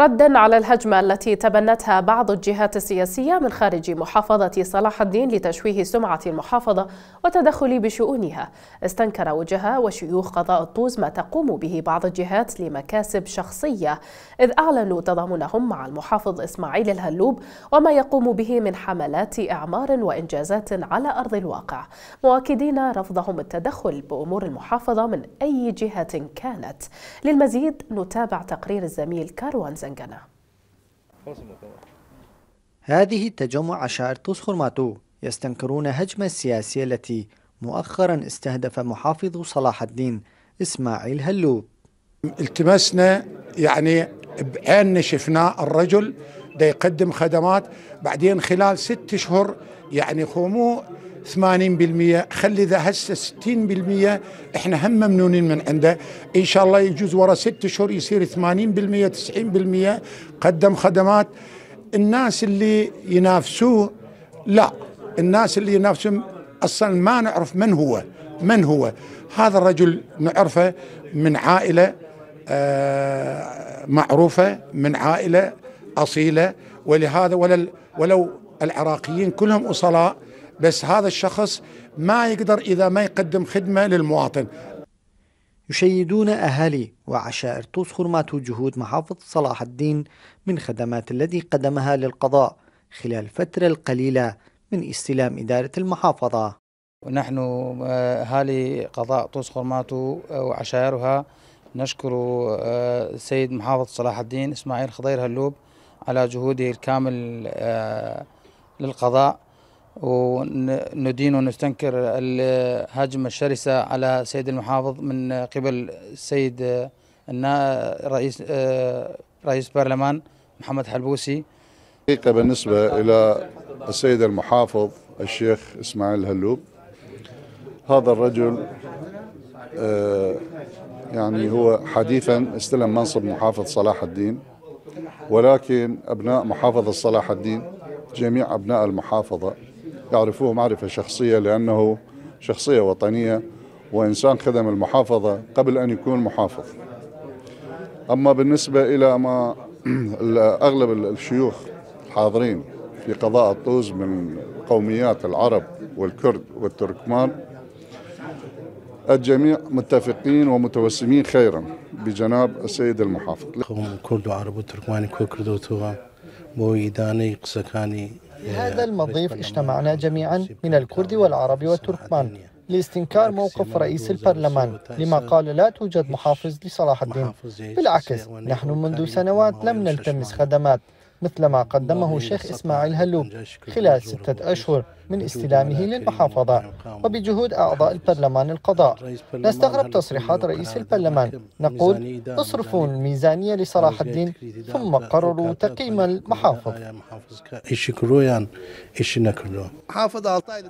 ردا على الهجمة التي تبنتها بعض الجهات السياسية من خارج محافظة صلاح الدين لتشويه سمعة المحافظة وتدخل بشؤونها. استنكر وجهاء وشيوخ قضاء الطوز ما تقوم به بعض الجهات لمكاسب شخصية إذ أعلنوا تضامنهم مع المحافظ إسماعيل الهلوب وما يقوم به من حملات إعمار وإنجازات على أرض الواقع. مؤكدين رفضهم التدخل بأمور المحافظة من أي جهة كانت. للمزيد نتابع تقرير الزميل كاروان زنجنة هذه التجمع عشائر خرماتو يستنكرون هجمة السياسية التي مؤخرا استهدف محافظ صلاح الدين إسماعيل هلوب التمسنا يعني بعيننا شفناه الرجل دا يقدم خدمات بعدين خلال ست اشهر يعني خمو 80% خلي ذا هسه 60% إحنا هم ممنونين من عنده. إن شاء الله يجوز ورا ست اشهر يصير 80% 90% قدم خدمات. الناس اللي ينافسوه لا. الناس اللي ينافسون أصلا ما نعرف من هو. من هو؟ هذا الرجل نعرفه من عائلة آه معروفة من عائلة أصيلة. ولهذا ولو العراقيين كلهم أصلاء بس هذا الشخص ما يقدر إذا ما يقدم خدمة للمواطن. يشيدون أهالي وعشائر طوس خرمات جهود محافظ صلاح الدين من خدمات الذي قدمها للقضاء خلال الفترة القليلة من استلام إدارة المحافظة. ونحن آه، أهالي قضاء طوس خرمات وعشائرها نشكر السيد آه، محافظ صلاح الدين إسماعيل خضير هلوب على جهوده الكامل آه، للقضاء. وندين ونستنكر الهجمة الشرسة على سيد المحافظ من قبل السيد رئيس رئيس برلمان محمد حلبوسي. حقيقة بالنسبة إلى السيد المحافظ الشيخ إسماعيل هلوب. هذا الرجل آه، يعني هو حديثا استلم منصب محافظ صلاح الدين ولكن أبناء محافظة صلاح الدين جميع أبناء المحافظة يعرفوه معرفة شخصية لأنه شخصية وطنية وإنسان خدم المحافظة قبل أن يكون محافظ. أما بالنسبة إلى ما أغلب الشيوخ الحاضرين في قضاء الطوز من قوميات العرب والكرد والتركمان الجميع متفقين ومتوسمين خيرا بجناب السيد المحافظ. كرد وعرب وتركماني كردو توا بو قسكاني في هذا المضيف اجتمعنا جميعا من الكرد والعرب والتركمان لاستنكار موقف رئيس البرلمان لما قال لا توجد محافظ لصلاح الدين. بالعكس نحن منذ سنوات لم نلتمس خدمات مثل ما قدمه الشيخ إسماعيل هلوب خلال ستة أشهر. من استلامه للمحافظة وبجهود أعضاء البرلمان القضاء نستغرب تصريحات رئيس البرلمان نقول اصرفوا الميزانية لصلاح الدين ثم قرروا تقييم المحافظ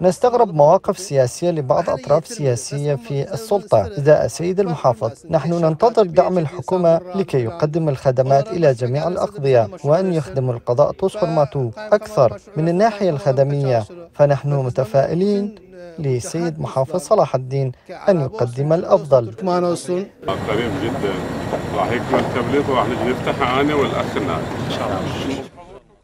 نستغرب مواقف سياسية لبعض أطراف سياسية في السلطة إزاء سيد المحافظ نحن ننتظر دعم الحكومة لكي يقدم الخدمات إلى جميع الأقضية وأن يخدم القضاء تصفر أكثر من الناحية الخدمية فنحن متفائلين لسيد محافظ صلاح الدين أن يقدم الأفضل. قريب جدا. راح يكمل تبليط وراح نجي نفتحها أنا والأخ إن شاء الله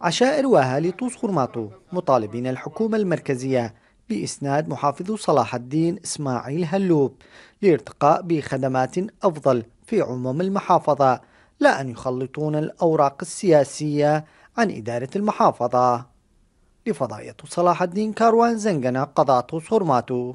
عشائر وأهالي طوس خرماطو مطالبين الحكومة المركزية بإسناد محافظ صلاح الدين إسماعيل هلوب لارتقاء بخدمات أفضل في عموم المحافظة لا أن يخلطون الأوراق السياسية عن إدارة المحافظة. لفضائية صلاح الدين كاروان زنجنا قضاة صرماتو